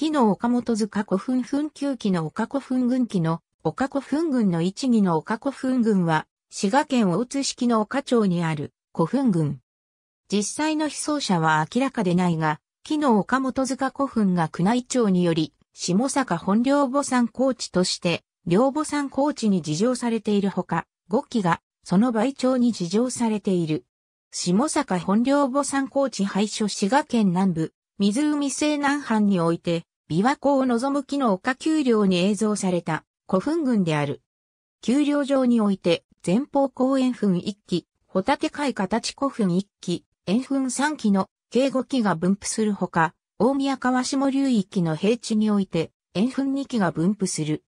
木の岡本塚古墳墳丘期の岡古墳群期の岡古墳群の一義の岡古墳群は、滋賀県大津市の岡町にある古墳群。実際の被葬者は明らかでないが、木の岡本塚古墳が宮内庁により、下坂本領母山高地として、領母山高地に事情されているほか、五基がその倍長に事情されている。下坂本領母山高地廃所滋賀県南部、湖西南藩において、琵琶湖を望む木の丘丘陵に映像された古墳群である。丘陵上において、前方後円墳1基、ホタテ貝形古墳1基、円墳3基の計5基が分布するほか、大宮川下流域の平地において、円墳2基が分布する。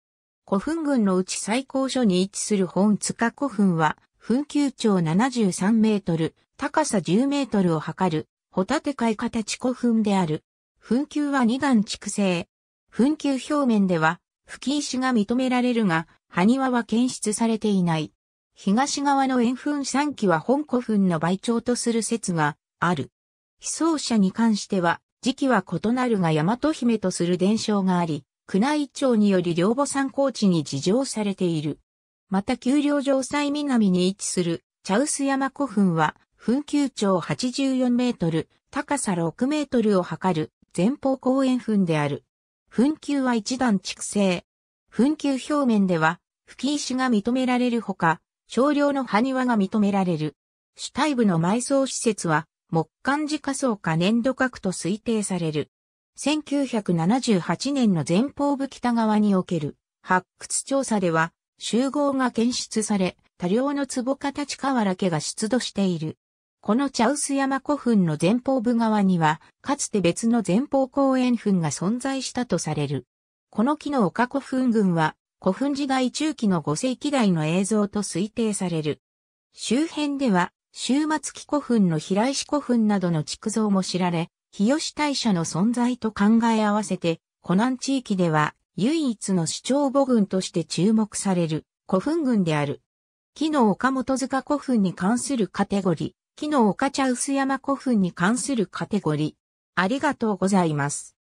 古墳群のうち最高所に位置する本塚古墳は、墳丘長73メートル、高さ10メートルを測る、ホタテ貝形古墳である。墳丘は二段築成。墳丘表面では、吹き石が認められるが、埴輪は検出されていない。東側の円墳3基は本古墳の倍長とする説がある。被葬者に関しては、時期は異なるが大和姫とする伝承があり、宮内庁により両母山高地に事情されている。また丘陵城西南に位置する茶臼山古墳は、墳丘長84メートル、高さ6メートルを測る前方後円墳である。墳丘は一段築成。墳丘表面では、吹き石が認められるほか、少量の埴輪が認められる。主体部の埋葬施設は、木管時下層か粘土核と推定される。1978年の前方部北側における発掘調査では、集合が検出され、多量の壺形瓦家が出土している。この茶臼山古墳の前方部側には、かつて別の前方公園墳が存在したとされる。この木の岡古墳群は、古墳時代中期の5世紀代の映像と推定される。周辺では、終末期古墳の平石古墳などの築造も知られ、日吉大社の存在と考え合わせて、古南地域では唯一の主張母群として注目される古墳群である。木の岡本塚古墳に関するカテゴリー。木の岡茶臼山古墳に関するカテゴリー。ありがとうございます。